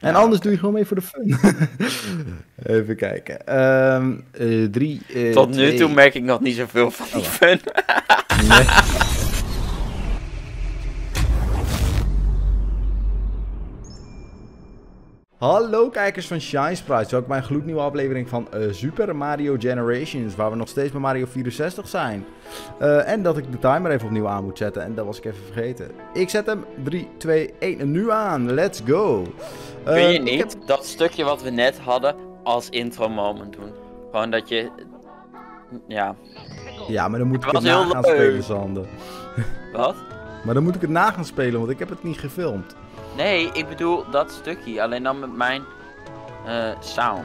En Ja, anders doe je gewoon mee voor de fun. Even kijken. Ehm eh, drie. eh, Tot nu twee- toe merk ik nog niet zoveel van die Oh. fun. Nee. Hallo kijkers van Shine Sprites, welkom bij een gloednieuwe aflevering van eh, Super Mario Generations, waar we nog steeds bij Mario 64 zijn. Eh, en dat ik de timer even opnieuw aan moet zetten, en dat was ik even vergeten. Ik zet hem 3, 2, 1 en nu aan, let's go. Kun Eh, je ik niet heb- dat stukje wat we net hadden als intro moment doen? Gewoon dat je... Ja, Ja, maar dan moet ik Het na gaan leuk. spelen, Sander. wat? Maar dan moet ik het na gaan spelen, want ik heb het niet gefilmd. Nee, ik bedoel dat stukje. Alleen dan met mijn eh, sound.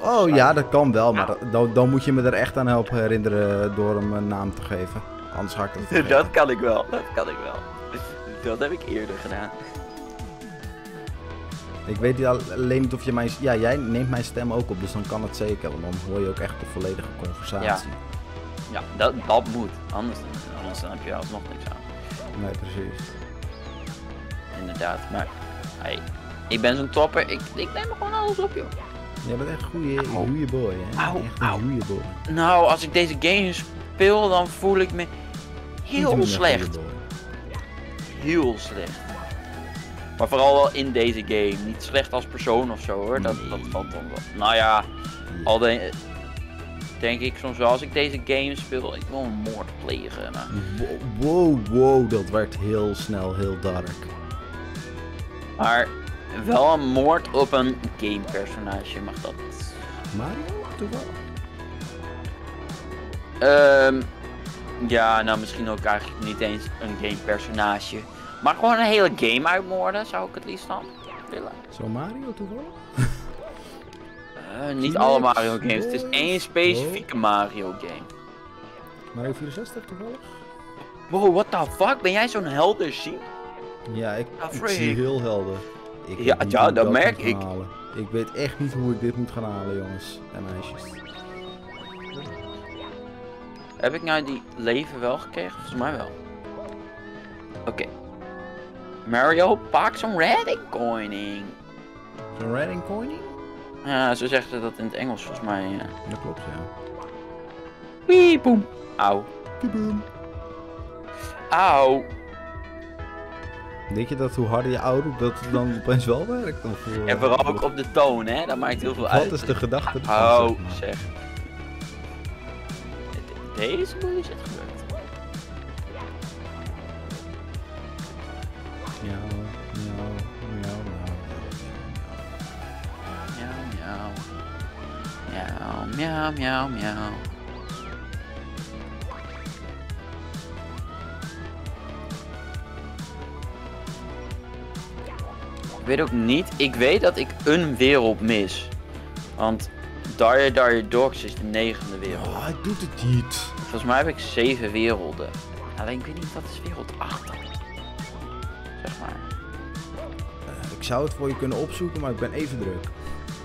Oh ja, dat kan wel, maar dan, dan moet je me er echt aan helpen herinneren door hem een naam te geven. Anders ga ik dat vergeten. dat kan ik wel. Dat kan ik wel. Dat heb ik eerder gedaan. Ik weet niet alleen niet of je mijn... Ja, jij neemt mijn stem ook op, dus dan kan het zeker. Want dan hoor je ook echt de volledige conversatie. Ja, dat, dat moet. Anders, anders dan heb je alsnog niks aan. Nee, precies. Inderdaad. Maar, hey, ik ben zo'n topper. Ik, ik neem er gewoon alles op, joh. Jij bent echt een goeie boy, hè? Au, echt een au. goeie boy. Nou, als ik deze game speel, dan voel ik me heel slecht. Heel slecht. Maar vooral wel in deze game. Niet slecht als persoon of zo hoor. Dat, dat valt dan wel. Nou ja, al de, denk ik soms wel als ik deze game speel, ik wil een moord plegen. Nou, Wow, wow, wow, dat werd heel snel heel dark. Maar wel een moord op een game personage mag dat. Mario, toevallig? Ehm ja, nou misschien ook eigenlijk niet eens een game personage. Maar gewoon een hele game uitmoorden zou ik het liefst dan willen. Zo Mario toevallig? Eh, niet alle Mario games, het is één specifieke Mario game. Mario 64 toevallig? Wow, what the fuck? Ben jij zo'n helder zien? Ja, ik, zie heel helder. Ik Ja, ja, dat merk ik. halen. Ik weet echt niet hoe ik dit moet gaan halen, jongens en meisjes. Heb ik nou die leven wel gekregen? Volgens mij wel. Oké. Mario, pak zo'n redding coining. Zo'n Redding coining? Ja, zo zegt ze dat in het Engels volgens mij. ja. Dat klopt, ja. Wee, boem. Auw. Kieboom. Auw. Denk je dat hoe harder je oud dat het dan opeens wel werkt? Of, eh, En vooral ook op de toon, hè? Dat maakt heel veel Wat uit. is de gedachte ervan, Oh, zeg maar? zeg. Deze boel is het gebeurd. Miauw, miauw, miauw, miauw. Miauw, miauw. Miauw, miauw, miauw, Ik weet ook niet. Ik weet dat ik een wereld mis. Want Dire Dire Dogs is de negende wereld. Oh, hij doet het niet. Volgens mij heb ik zeven werelden. Alleen ik weet niet wat is wereld 8 dan. Zeg maar. Eh, ik zou het voor je kunnen opzoeken, maar ik ben even druk.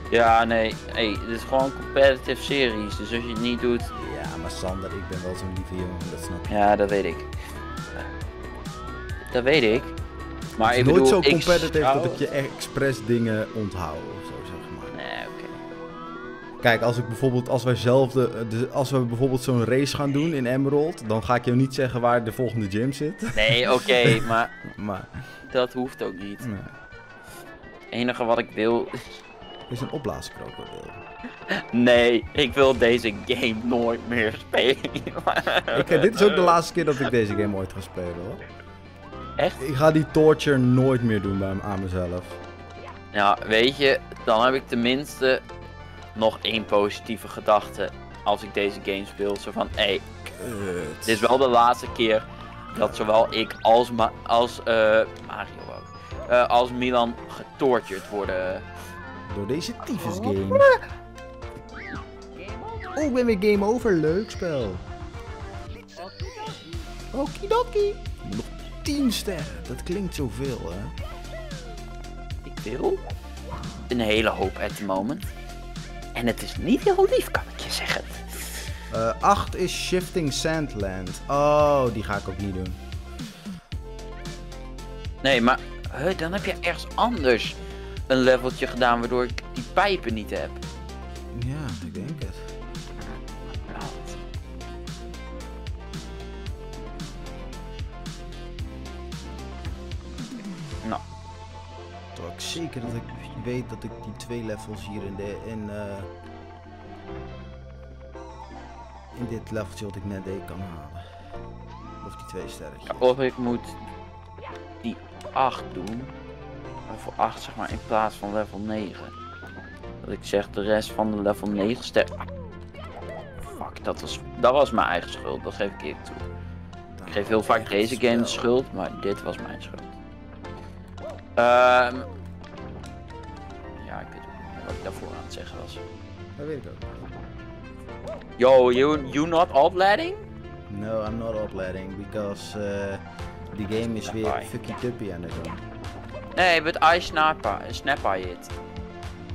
Ja, nee. Hey, dit is gewoon een competitive series. Dus als je het niet doet. Ja, maar Sander, ik ben wel zo'n lieve jongen, dat snap je. Ja, dat weet ik. Dat weet ik. Maar het ik is nooit bedoel, zo competitive zou- dat ik je expres dingen onthoud of zo, zeg maar. Nee, oké. Kijk, als ik bijvoorbeeld, als wij zelf de, de- als we bijvoorbeeld zo'n race gaan doen in Emerald, dan ga ik jou niet zeggen waar de volgende gym zit. Nee, oké, maar Maar, dat hoeft ook niet. nee. Het enige wat ik wil. is een opblaaskrokodil. Nee, ik wil deze game nooit meer spelen. Ik, eh, dit is ook de laatste keer dat ik deze game ooit ga spelen hoor. Echt? Ik ga die torture nooit meer doen bij, aan mezelf. Ja, weet je, dan heb ik tenminste nog één positieve gedachte als ik deze game speel. Zo van, hé, hey, Kut. dit is wel de laatste keer dat zowel ik als, Ma als eh, Mario ook, eh, als Milan getortured worden. Door deze tyfus game. Oh, ik ben weer game over. Leuk spel. Okidoki. Nog 10 sterren. Dat klinkt zoveel, hè? Ik wil een hele hoop at the moment. En het is niet heel lief, kan ik je zeggen. Eh 8 is Shifting Sandland. Oh, die ga ik ook niet doen. Nee, maar huh, dan heb je ergens anders een leveltje gedaan waardoor ik die pijpen niet heb. Zeker dat ik weet dat ik die twee levels hier in, de, in, eh, in dit leveltje wat ik net deed kan halen. Of die twee sterretjes. of ik moet die 8 doen. Level 8 zeg maar in plaats van level 9. Dat ik zeg de rest van de level 9 ster. Fuck, dat was, dat was mijn eigen schuld. Dat geef ik eerlijk toe. Ik geef heel vaak deze game de schuld, maar dit was mijn schuld. Ehm daarvoor aan het zeggen was. Dat weet ik ook. Yo, you, you not uploading? No, I'm not uploading because uh, die game is weer fucking tuppy aan de doen. Nee, but I snap, snap I it.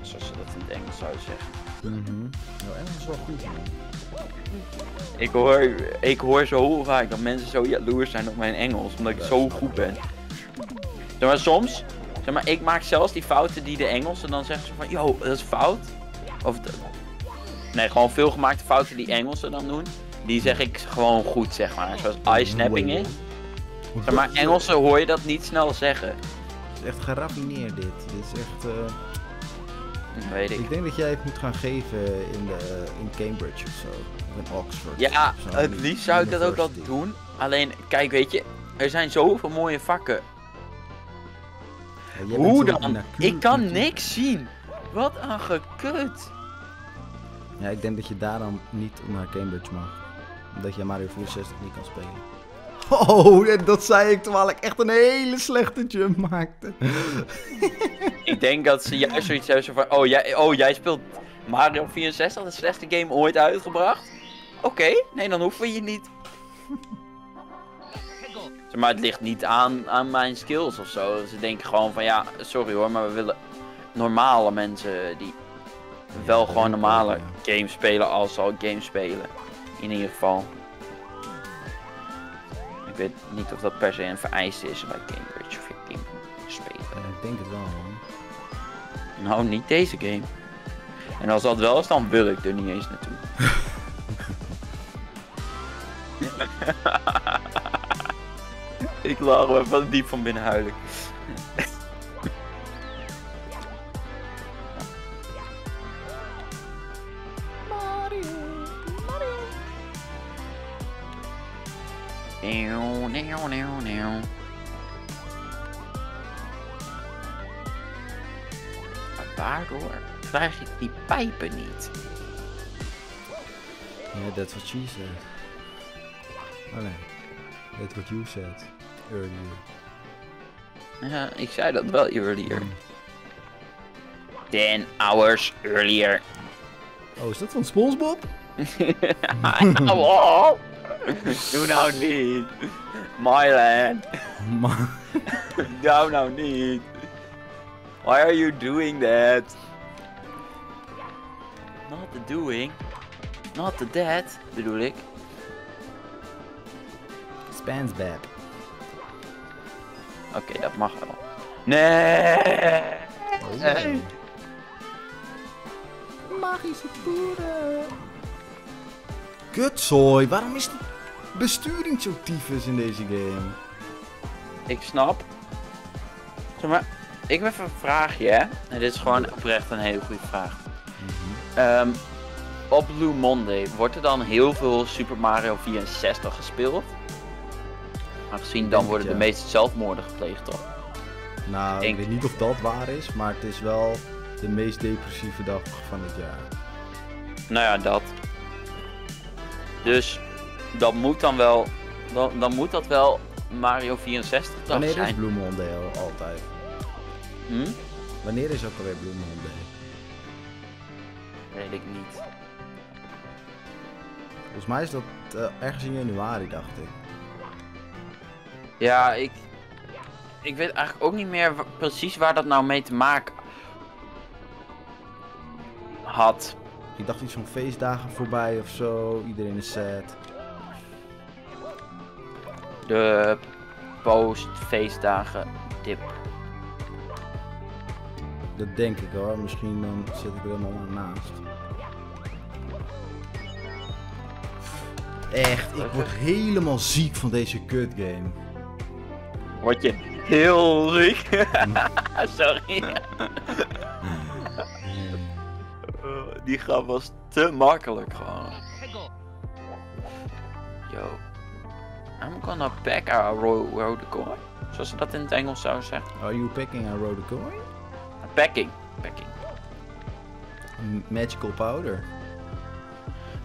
Zoals ze dat in het Engels zouden zeggen. Mhm. Nou, Engels is wel goed man. Ik hoor, ik hoor zo vaak dat mensen zo jaloers zijn op mijn Engels, omdat ik Dat zo goed ben. Maar, soms, zeg maar, ik maak zelfs die fouten die de Engelsen dan zeggen ze van, yo, dat is fout. Of, nee, gewoon veel gemaakte fouten die Engelsen dan doen. Die zeg ik gewoon goed, zeg maar. Zoals eye-snapping is. Zeg maar, Engelsen hoor je dat niet snel zeggen. Het is echt geraffineerd dit. Dit is echt... eh, Dat weet ik. Ik denk dat jij het moet gaan geven in, de, in Cambridge of zo. Of in Oxford. Ja, of zo. het liefst zou ik dat ook wel doen. Alleen, kijk, weet je, er zijn zoveel mooie vakken. Ja, Hoe dan? Ik kan niks zien. Wat een gekut. Ja, ik denk dat je daarom niet naar Cambridge mag. Omdat je Mario 64 niet kan spelen. Oh, en dat zei ik terwijl ik echt een hele slechte jump maakte. Ik denk dat ze juist zoiets hebben van, oh jij, oh, jij speelt Mario 64, de slechtste game ooit uitgebracht? Oké, nee, dan hoeven we je niet. Zeg Maar het ligt niet aan, aan mijn skills of zo. Ze denken gewoon van, ja, sorry hoor, maar we willen normale mensen die wel gewoon normale games spelen als al games spelen. In ieder geval. Ik weet niet of dat per se een vereiste is bij Cambridge of je game spelen. Ja, ik denk het wel, man. Nou, niet deze game. En als dat wel is, dan wil ik er niet eens naartoe. ik lach me van diep van binnen huilen. Nieuw, nieuw, nieuw, nieuw. Maar waardoor krijg ik die pijpen niet? Ja, that's what she said. Oh nee. That's what you said. Earlier. Ja, ik zei dat wel earlier. 10 hours earlier. Oh, is dat van Spongebob? Hou op! Doe nou niet! Myland! Maar... Doe nou niet! Why are you doing that? Not the doing. Not the that, bedoel ik. Spansbab. Oké, dat mag wel. Nee! Oh. Magische toeren. Kutzooi, waarom is de besturing zo tyfus in deze game? Ik snap. Zeg maar, ik heb even een vraagje, hè? En dit is gewoon oprecht een hele goede vraag. Ehm, op Blue Monday wordt er dan heel veel Super Mario 64 gespeeld? Aangezien dan worden het, de meeste zelfmoorden gepleegd, toch? Nou, Denk- ik weet niet of dat waar is, maar het is wel de meest depressieve dag van het jaar. Nou ja, dat. Dus dat moet dan wel. Dan, dan moet dat wel Mario 64 dag Wanneer is zijn. Al- altijd? Hm? Wanneer is ook alweer Blue Monday? Weet ik niet. Volgens mij is dat eh, ergens in januari, dacht ik. Ja, ik. Ik weet eigenlijk ook niet meer precies waar dat nou mee te maken had. Ik dacht iets van feestdagen voorbij of zo. Iedereen is sad. De post-feestdagen dip. Dat denk ik hoor. Misschien dan zit ik er helemaal naast. Echt, ik word helemaal ziek van deze kut game. Word je heel ziek. Sorry. Die grap was te makkelijk gewoon. Yo. I'm gonna pack a ro rode coin. Zoals ze dat in het Engels zouden zeggen. Are you picking a rode coin? Packing. Packing. M- Magical powder.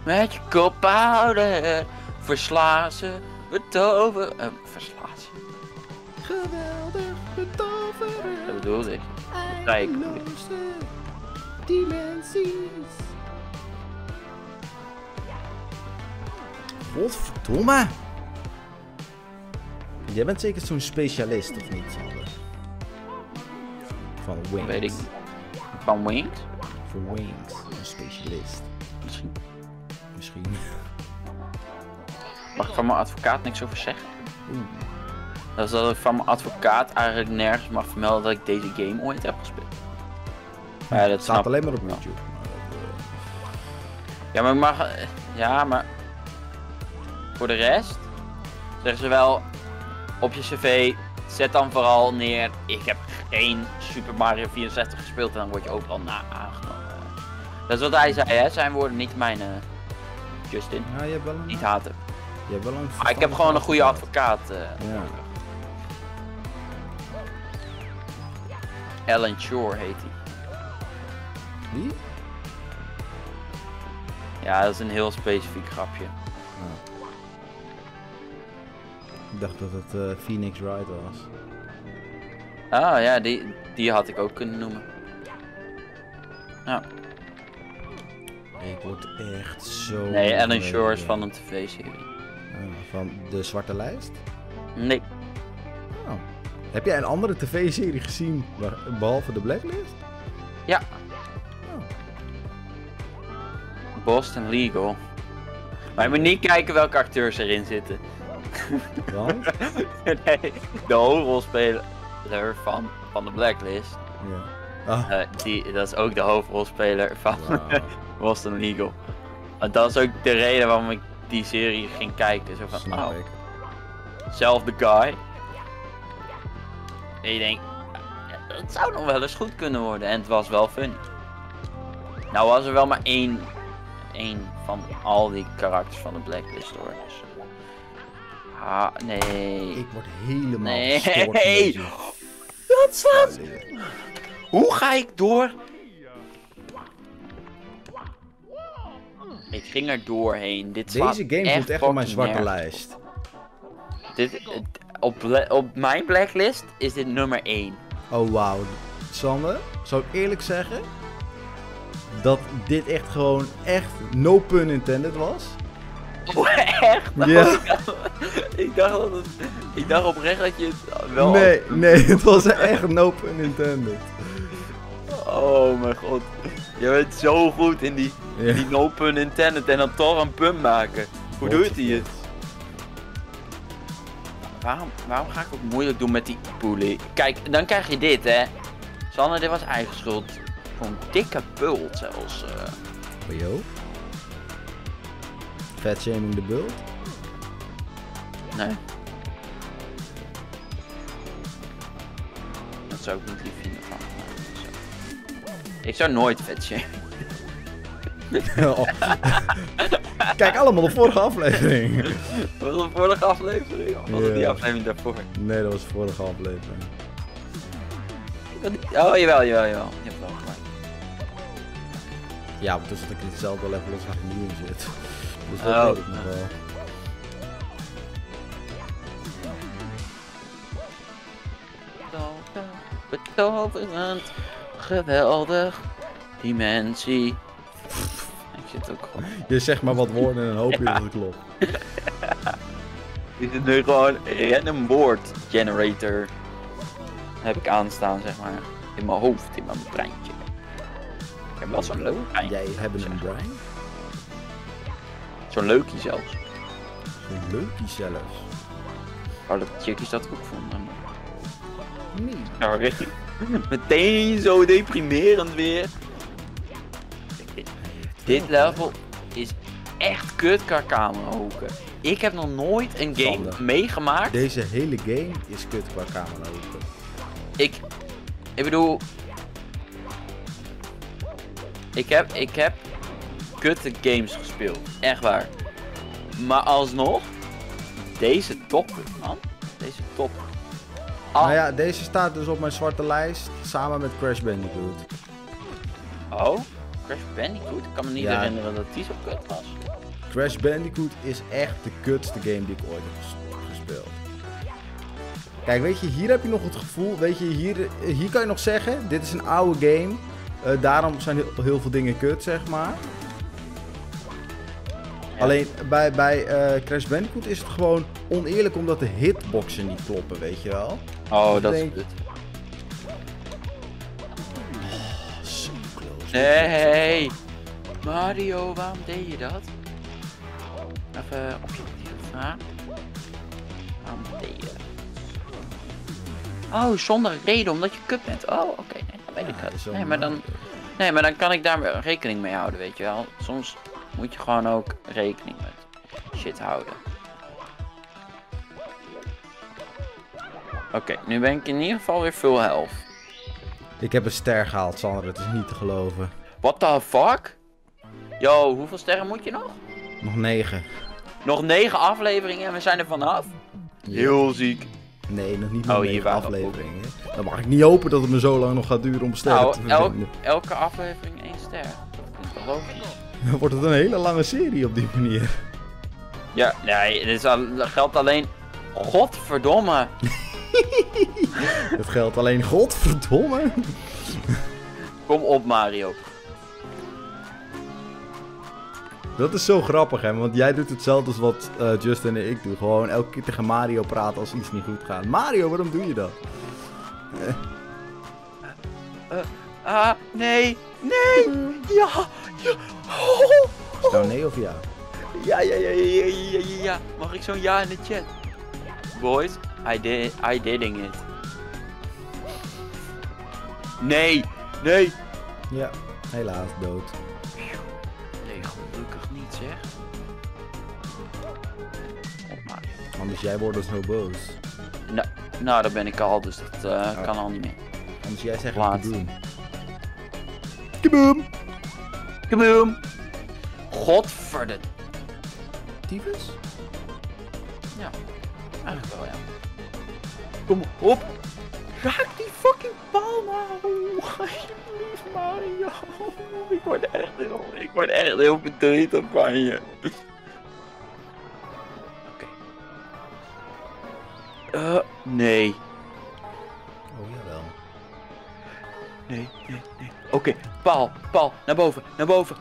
Magical powder. Versla ze. Betoveren. Uh, versla ze. Geweldig betoveren. Dat bedoelde ik. Eindeloze dimensies. Godverdomme. Jij bent zeker zo'n specialist, of niet? Van Wings. Weet ik. Van Wings? Van Wings. Een specialist. Misschien. Misschien. Mag ik van mijn advocaat niks over zeggen? Oeh. Dat is dat ik van mijn advocaat eigenlijk nergens mag vermelden dat ik deze game ooit heb gespeeld. Maar ja, dat staat snap alleen maar op. YouTube. Ja, maar ik mag... Ja, maar... Voor de rest... Zeggen ze wel... Op je cv... Zet dan vooral neer... Ik heb geen Super Mario 64 gespeeld. En dan word je overal na aangenomen. Dat is wat hij zei, hè. Zijn woorden, niet mijn... eh, Justin. ja, je hebt wel een, Niet haten. je hebt wel een Maar ik heb gewoon een goede advocaat. eh. Ja. Alan Shore heet hij. Wie? Ja, dat is een heel specifiek grapje. Ik dacht dat het eh, Phoenix Wright was. Ah ja, die, die had ik ook kunnen noemen. Ja. Ik word echt zo... Nee, Alan Shore is van een tv-serie. Ah, van de Zwarte Lijst? Nee. Heb jij een andere tv-serie gezien behalve de Blacklist? Ja. Oh. Boston Legal. Maar je moet niet kijken welke acteurs erin zitten. Want? nee, de hoofdrolspeler van, van de Blacklist. ja. Ah, eh, die, dat is ook de hoofdrolspeler van. Boston Legal. Dat is ook de reden waarom ik die serie ging kijken. Zo van, oh, zelfde guy. En je denkt, het zou nog wel eens goed kunnen worden. En het was wel funny. Nou was er wel maar één, één van al die karakters van de Blacklist hoor. Dus, ah, nee. Ik word helemaal Nee. deze Dat Hoe ga ik door? Ik ging er doorheen. Dit Deze game voelt echt op mijn zwarte lijst. Dit, op, op mijn blacklist is dit nummer 1. Oh wauw. Sander, zou ik eerlijk zeggen dat dit echt gewoon echt no pun intended was? Echt? Ja. ik, dacht dat het, ik dacht oprecht dat je het wel... Nee, nee, het was echt no pun intended. Oh mijn god. Je bent zo goed in die, Ja. die no pun intended en dan toch een pun maken. Hoe doet hij het? Waarom, waarom ga ik ook moeilijk doen met die poelie? Kijk, dan krijg je dit hè. Sanne, dit was eigen schuld. Gewoon dikke bult zelfs. eh. Oh, yo. Fat shaming the bult? Nee. Dat zou ik niet lief vinden van. Ik zou nooit vet zijn. Oh. Kijk allemaal de vorige aflevering. Was dat de vorige aflevering? Of was het die aflevering daarvoor? Nee, dat was de vorige aflevering. Oh, jawel, jawel, jawel. Je hebt wel gelijk. Ja, maar toen zat ik in hetzelfde level als waar ik nu in zit. Dus dat Oh. weet ik nog wel. Betoverend, geweldig, dimensie. Je zegt maar wat woorden en dan hoop je dat het klopt. Is het nu gewoon random woord generator? Heb ik aanstaan, zeg maar. In mijn hoofd, in mijn breintje. Ik heb wel zo'n leuk breintje. Jij hebt een brein? Zo'n leukie zelfs. Zo'n leukie zelfs. Oh, dat chickies dat ook vonden. Nee. Sorry. Meteen zo deprimerend weer. Dit level is echt kut qua camerahoeken. Ik heb nog nooit een game Sander. meegemaakt. Deze hele game is kut qua camera hoeken. Ik, ik bedoel, ik heb, ik heb kutte games gespeeld, echt waar. Maar alsnog, deze top, man, deze top. Ah, Nou ja, deze staat dus op mijn zwarte lijst samen met Crash Bandicoot. Oh, Crash Bandicoot? Ik kan me niet Ja. herinneren dat die zo kut was. Crash Bandicoot is echt de kutste game die ik ooit heb ges- gespeeld. Kijk, weet je, hier heb je nog het gevoel, weet je, hier, hier kan je nog zeggen, dit is een oude game. eh, daarom zijn heel, heel veel dingen kut, zeg maar. Ja. Alleen bij, bij eh, Crash Bandicoot is het gewoon oneerlijk omdat de hitboxen niet kloppen, weet je wel. Oh, dat is denk-. So Nee, Mario, waarom deed je dat? Even objectieve vraag. Waarom deed je? Oh, zonder reden, omdat je kut bent. Oh, oké, nee, dan weet ik het. Nee maar, dan, nee, maar dan kan ik daar weer rekening mee houden, weet je wel. Soms moet je gewoon ook rekening met shit houden. Oké, nu ben ik in ieder geval weer full health. Ik heb een ster gehaald, Sander, het is niet te geloven. What the fuck? Yo, hoeveel sterren moet je nog? Nog negen. Nog negen afleveringen en we zijn er vanaf. Heel ziek. Nee, nog niet Oh, nog negen afleveringen. Dan mag ik niet hopen dat het me zo lang nog gaat duren om sterren te Nou, elk, verdienen. elke aflevering één ster. Dat klinkt toch logisch? Dan wordt het een hele lange serie op die manier. Ja, nee, dit is al, geldt alleen... Godverdomme. Het geldt alleen, godverdomme. Kom op Mario. Dat is zo grappig, hè, want jij doet hetzelfde als wat eh, Justin en ik doen. Gewoon elke keer tegen Mario praten als iets niet goed gaat. Mario, waarom doe je dat? Ah, nee. Nee. Ja. Ja. Oh. Nou, nee of ja? Ja, ja, ja, ja, ja, ja. Mag ik zo'n ja in de chat? Boys, I did, I diding it. Nee, nee. Ja, helaas, dood. Nee, gelukkig niet zeg. Op Mario. Anders jij wordt zo boos. Nou, nou, daar ben ik al, dus dat eh, Oh. kan al niet meer. Anders jij zegt Laat. wat te doen. Kaboom! Kaboom! Godverde... Tyfus? Ja, eigenlijk wel, ja. Kom op! Raak die fucking bal nou! Alsjeblieft, Mario! Ik word echt heel, ik word echt heel verdrietig van je. Oké. Eh, nee. Oh, jawel. Nee, nee, nee. Oké, Paul, Paul, naar boven, naar boven.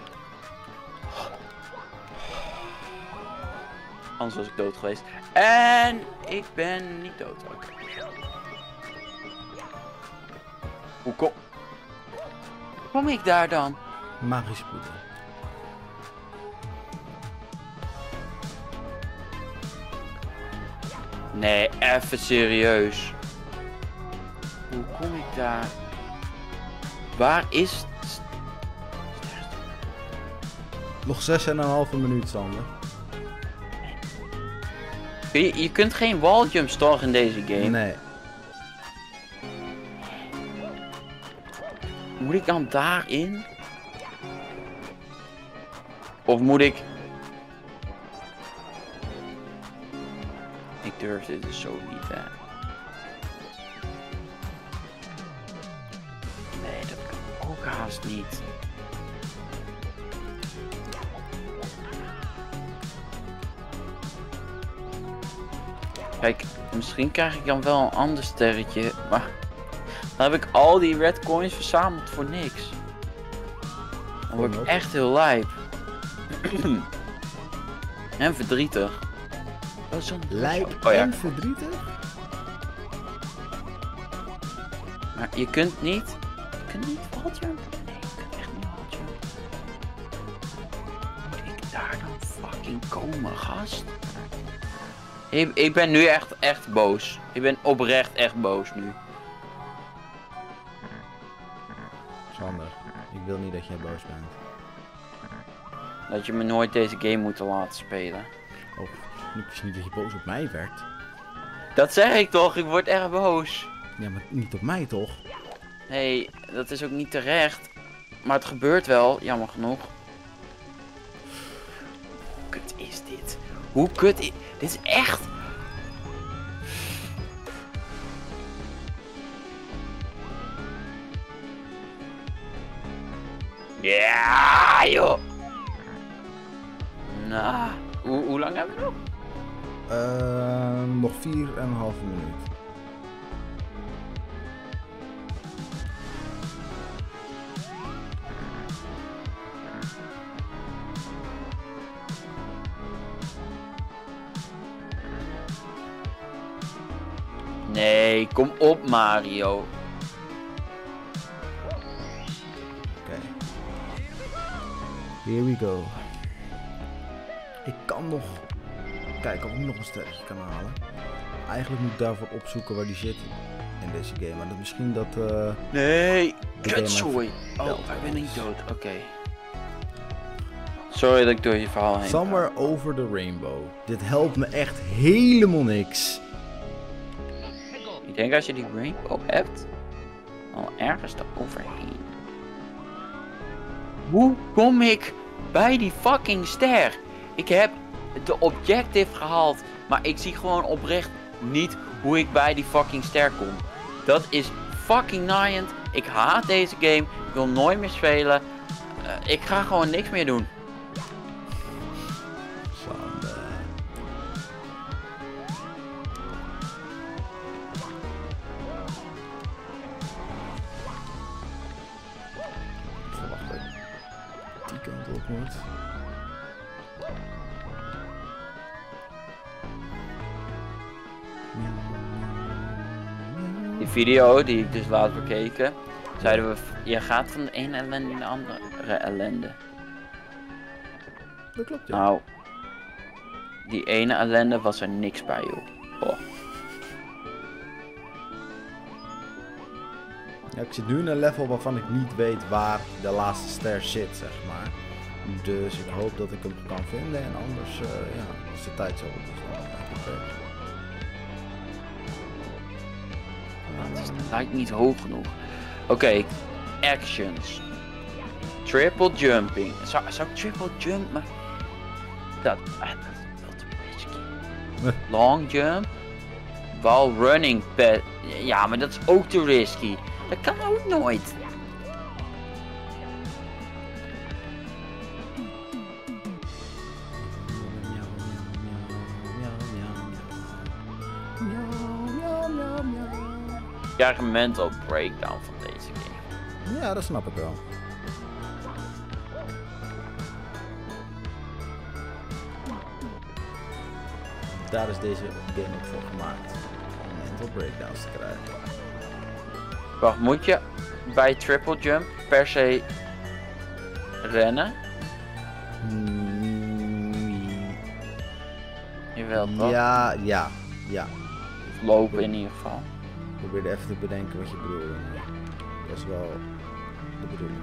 Anders was ik dood geweest. En ik ben niet dood. Oké. Hoe kom... Hoe kom ik daar dan? Magisch poeder. Nee, even serieus. Hoe kom ik daar? Waar is... Nog 6,5 minuut, Sander. Je, je kunt geen walljumps toch in deze game? Nee. Moet ik dan daarin? Of moet ik... Ik durf dit dus zo niet, hè. Nee, dat kan ook haast niet. Kijk, misschien krijg ik dan wel een ander sterretje, maar... Dan heb ik al die red coins verzameld voor niks. Dan word ik echt heel lijp. en verdrietig. Oh, zo'n- Lijp Oh ja. en verdrietig? Maar je kunt niet... Je kunt niet walljumpen. Nee, je kunt echt niet walljumpen. Moet ik daar dan fucking komen, gast? Ik, ik ben nu echt, echt boos. Ik ben oprecht echt boos nu. Wil niet dat jij boos bent. Dat je me nooit deze game moet laten spelen. Oh, ik wist niet dat je boos op mij werd. Dat zeg ik toch, ik word erg boos. Ja, maar niet op mij toch? Nee, dat is ook niet terecht. Maar het gebeurt wel, jammer genoeg. Hoe kut is dit? Hoe kut is... Dit is echt... Ja, joh. Nou, hoe, hoe lang hebben we nog? Ehm, nog vier en een halve minuut. Nee, kom op Mario. Here we go. Ik kan nog kijken of ik nog een sterretje kan halen. Eigenlijk moet ik daarvoor opzoeken waar die zit in deze game. Maar dat misschien dat... eh, Nee, kutzooi. Oh, ik ben niet dood. Oké. Sorry dat ik door je verhaal heen Somewhere over the rainbow. Dit helpt me echt helemaal niks. Ik denk als je die rainbow hebt, al ergens eroverheen. Hoe kom ik bij die fucking ster? Ik heb de objective gehaald, maar ik zie gewoon oprecht niet hoe ik bij die fucking ster kom. Dat is fucking naaiend. Ik haat deze game. Ik wil nooit meer spelen. Eh, ik ga gewoon niks meer doen. Video die ik dus laat bekeken, zeiden we, je gaat van de ene ellende in de andere ellende. Dat klopt, ja. Nou, die ene ellende was er niks bij, joh. Oh. Ja, ik zit nu in een level waarvan ik niet weet waar de laatste ster zit, zeg maar. Dus ik hoop dat ik hem kan vinden en anders, eh, ja, als de tijd zo op is, het. Lijkt niet hoog genoeg. Oké, actions. Triple jumping. Zou, zou ik triple jump, maar... Dat, ah, dat is veel te risky. Long jump. While running pad. Ja, maar dat is ook te risky. Dat kan ook nooit. Krijg een mental breakdown van deze game. Ja, dat snap ik wel. Daar is deze game ook voor gemaakt. Om mental breakdowns te krijgen. Wacht, moet je bij triple jump per se rennen? Mm, Jawel, toch? Ja, ja, ja. Of lopen in ieder geval. Ik probeerde even te bedenken wat je bedoelde. Dat is wel de bedoeling.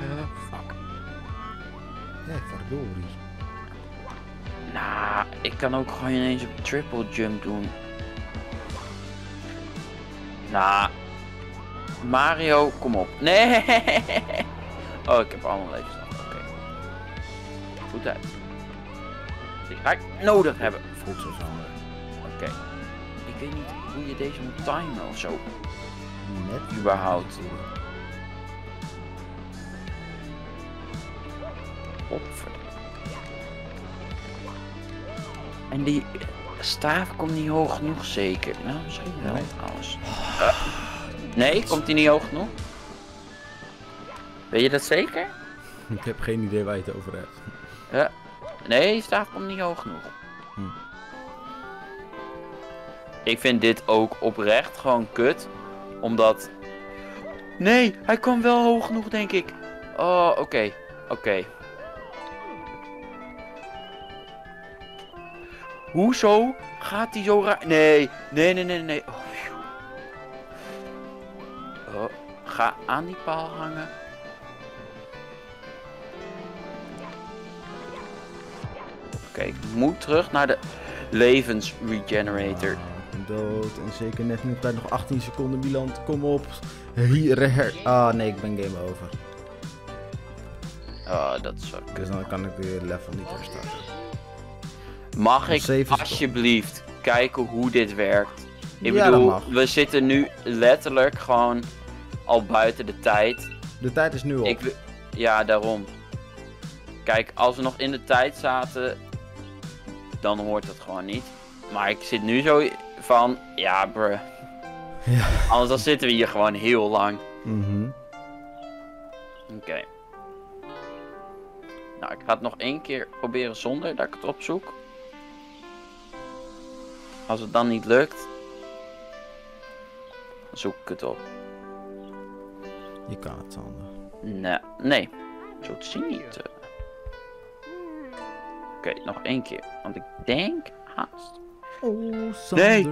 ja. fuck. Ja, verdorie. Nou, ik kan ook gewoon ineens een triple jump doen. Nou, Mario, kom op. Nee! Oh, ik heb allemaal levensstand. Oké. Goed uit. Die ga ik nodig hebben. Voelt zo Sander. Oké. Ik weet niet hoe je deze moet timen of zo. Net Überhaupt. Opver. En die staaf komt niet hoog genoeg zeker. Nou, misschien wel Nee. trouwens. Eh, nee, komt die niet hoog genoeg? Weet je dat zeker? Ik heb geen idee waar je het over hebt. Ja. Nee, die staaf komt niet hoog genoeg. Hm. Ik vind dit ook oprecht gewoon kut. Omdat... Nee, hij kwam wel hoog genoeg, denk ik. Oh, oké. Oké. Hoezo gaat hij zo raar... Nee, nee, nee, nee, nee. Oh, oh. ga aan die paal hangen. Oké, ik moet terug naar de levensregenerator. Ben dood. En zeker net op tijd. Nog 18 seconden, Milan. Kom op. Hier, her. Ah, nee, ik ben game over. Oh, dat is ook. Dus dan kan ik de level niet herstarten. Mag ik seconden. alsjeblieft kijken hoe dit werkt? Ik Ja, dat bedoel, we zitten nu letterlijk gewoon al buiten de tijd. De tijd is nu op. Ik, ja, daarom. Kijk, als we nog in de tijd zaten, dan hoort het gewoon niet. Maar ik zit nu zo van, ja, bruh. Ja. Anders dan zitten we hier gewoon heel lang. Mhm. Oké. Nou, ik ga het nog één keer proberen zonder dat ik het opzoek. Als het dan niet lukt, dan zoek ik het op. Je kan het, Sander. Nee, nee. Zo te zien niet. eh. Oké, nog één keer. Want ik denk haast. Oh. Nee.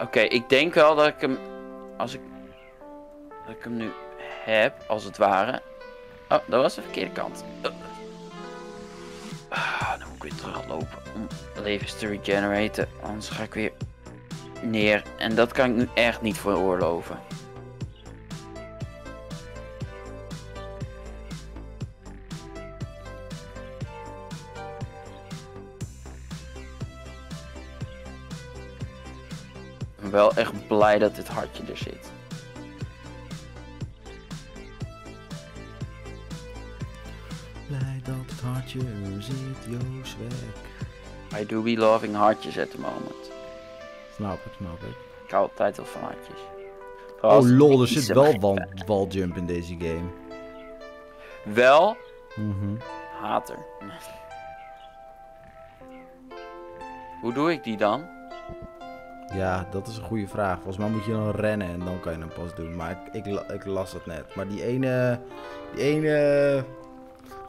Oké, ik denk wel dat ik hem. Als ik. Dat ik hem nu heb, als het ware. Oh, dat was de verkeerde kant. Oh. Ah, dan moet ik weer teruglopen om levens te regeneraten. Anders ga ik weer neer. En dat kan ik nu echt niet veroorloven. Wel echt blij dat dit hartje er zit. Blij dat het hartje er zit, Joost weg. I do be loving hartjes at the moment. Snap ik, snap ik. Ik hou altijd wel van hartjes. Oh lol, er zit wel wall, walljump in deze game. Wel, Mhm. hater. Hoe doe ik die dan? Ja, dat is een goede vraag. Volgens mij moet je dan rennen en dan kan je hem pas doen. Maar ik, ik, la- ik las het net. Maar die ene, die ene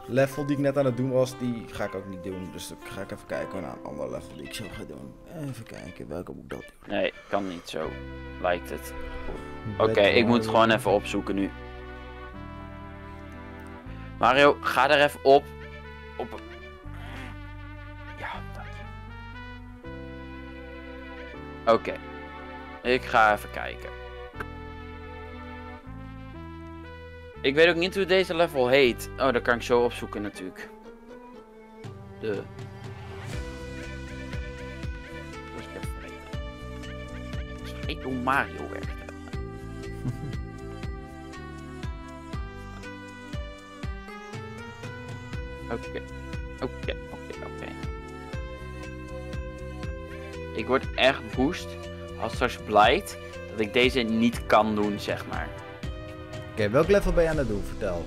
level die ik net aan het doen was, die ga ik ook niet doen. Dus dan ga ik even kijken naar een ander level die ik zo ga doen. Even kijken, welke moet ik dat doen? Nee, kan niet zo. Lijkt het. Oké, ik moet het gewoon even opzoeken nu. Mario, ga er even op. Op. Oké. Ik ga even kijken. Ik weet ook niet hoe deze level heet. Oh, dat kan ik zo opzoeken natuurlijk. De. Ik hoe Mario werkt. Oké, oké. Ik word echt woest als straks blijkt dat ik deze niet kan doen, zeg maar. Oké, welk level ben je aan het doen? Vertel.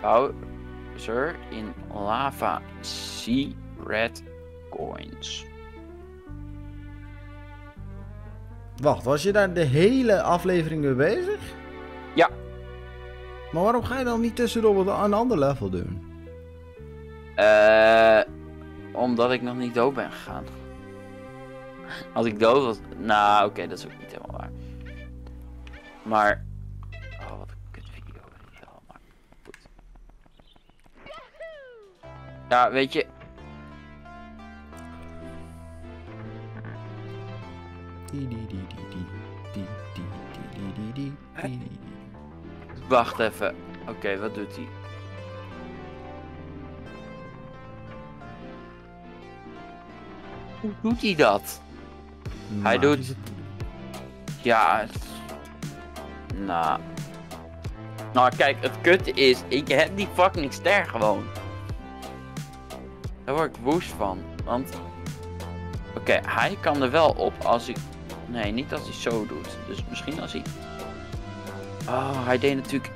Bowser in Lava Sea Red Coins. Wacht, was je daar de hele aflevering mee bezig? Ja. Maar waarom ga je dan niet tussendoor een ander level doen? Eh, omdat ik nog niet dood ben gegaan. Als ik dood was... Nou, oké, dat is ook niet helemaal waar. Maar... Oh, wat een kut video. Maar. Ja, weet je... Wacht even. Oké, wat doet hij? Hoe doet hij dat? Hij doet- Magische- Ja. het- Nou. Nou, kijk, het kutte is, ik heb die fucking ster gewoon. Daar word ik woest van. Want. Oké, hij kan er wel op als ik. Nee, niet als hij zo doet. Dus misschien als hij. Oh, hij deed natuurlijk.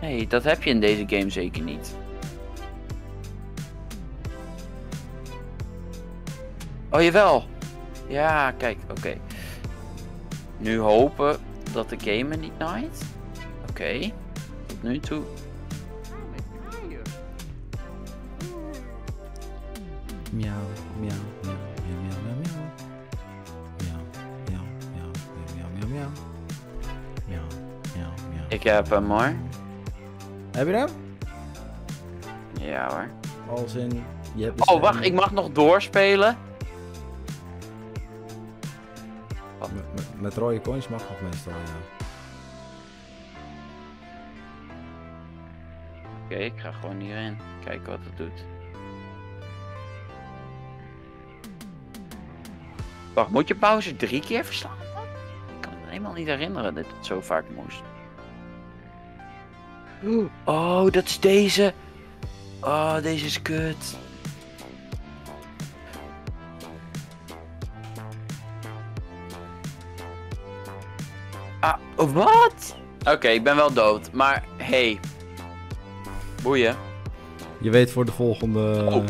Nee, dat heb je in deze game zeker niet. Oh, jawel. Ja, kijk, oké. Nu hopen dat de game niet night. Oké. Tot nu toe. Miauw, miauw, miauw, miauw, miauw, miauw. Miauw, miauw, miauw, miauw, miauw, miauw. Miauw, miauw, Ik heb hem hoor. Heb je hem? Ja hoor. Als in... Je hebt oh, wacht, ik mag nog doorspelen. Met, rode coins mag dat meestal, ja. Oké, ik ga gewoon hierin. Kijken wat het doet. Wacht, moet je pauze drie keer verslaan? Ik kan me helemaal niet herinneren dat het zo vaak moest. Oh, dat is deze. Oh, deze is kut. Wat? Oké, ik ben wel dood. Maar, hey. Boeien. Je weet voor de volgende... Oh.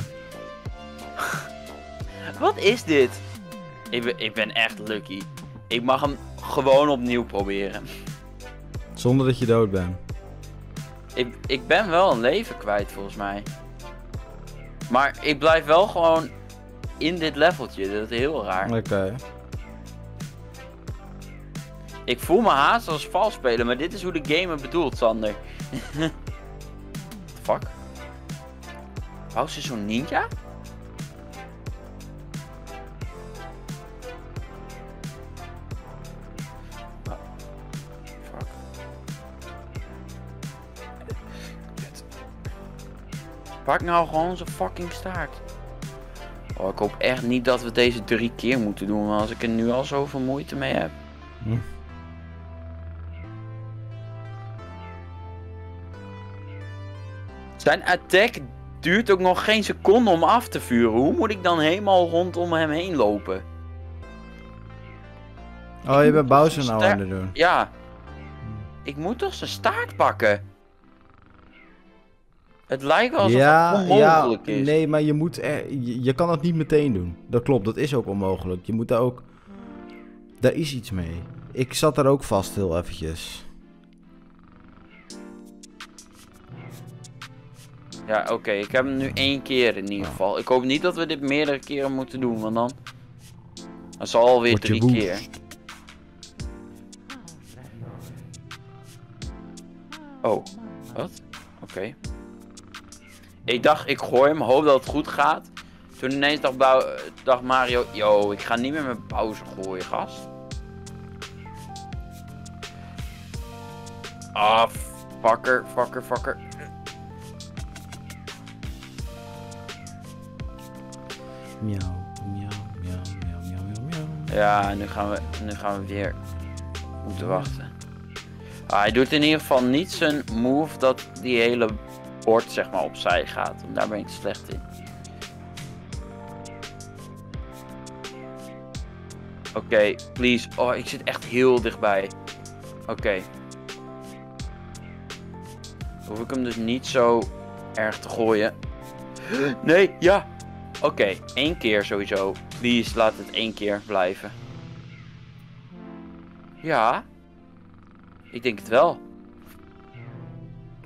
Wat is dit? Ik ben, ik ben echt lucky. Ik mag hem gewoon opnieuw proberen. Zonder dat je dood bent. Ik, ik ben wel een leven kwijt volgens mij. Maar ik blijf wel gewoon in dit leveltje. Dat is heel raar. Oké. Ik voel me haast als vals spelen, maar dit is hoe de game het bedoelt, Sander. Fuck. Paus is zo'n ninja? Fuck. Pak nou gewoon zijn fucking staart. Oh, ik hoop echt niet dat we deze drie keer moeten doen, want als ik er nu al zoveel moeite mee heb. Hm. Zijn attack duurt ook nog geen seconde om af te vuren. Hoe moet ik dan helemaal rondom hem heen lopen? Oh, je bent Bowser nou aan het doen. Ja. Ik moet toch zijn staart pakken? Het lijkt wel alsof Ja, het ja, onmogelijk is. nee, maar je moet er, je, je kan dat niet meteen doen. Dat klopt, dat is ook onmogelijk. Je moet daar ook, daar is iets mee. Ik zat daar ook vast heel eventjes. Ja, oké. ik heb hem nu één keer in ieder geval. Ik hoop niet dat we dit meerdere keren moeten doen, want dan... Dat zal alweer Word drie keer. Oh, wat? Oké. Ik dacht, ik gooi hem, hoop dat het goed gaat. Toen ineens dacht, dacht Mario, yo, ik ga niet meer met Bowser gooien, gast. Ah, fucker, fucker, fucker. Miauw, miauw, miauw, miauw, miauw, miauw. Ja, nu gaan we, nu gaan we weer moeten wachten. Ah, hij doet in ieder geval niet zijn move dat die hele bord zeg maar opzij gaat. Want daar ben ik slecht in. Oké, please. Oh, ik zit echt heel dichtbij. Oké. Hoef ik hem dus niet zo erg te gooien. Nee, ja. Oké, één keer sowieso. Please, laat het één keer blijven. Ja. Ik denk het wel.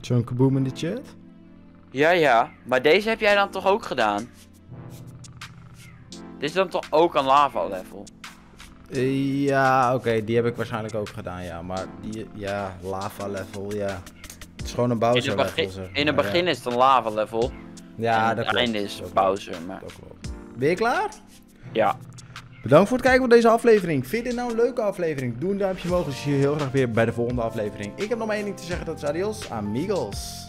Zo'n kaboom in de chat? Ja, ja. Maar deze heb jij dan toch ook gedaan? Dit is dan toch ook een lava level? Ja, oké, die heb ik waarschijnlijk ook gedaan, ja. Maar die, ja, lava level, ja. Het is gewoon een In Bowser het, begin, in het begin ja. is het een lava level. Ja, en dat het einde is. Bowser. Maar. Ben je klaar? ja. Bedankt voor het kijken van deze aflevering. Vind je dit nou een leuke aflevering? Doe een duimpje omhoog. Dus zie je heel graag weer bij de volgende aflevering. Ik heb nog maar één ding te zeggen. Dat is adios, amigos.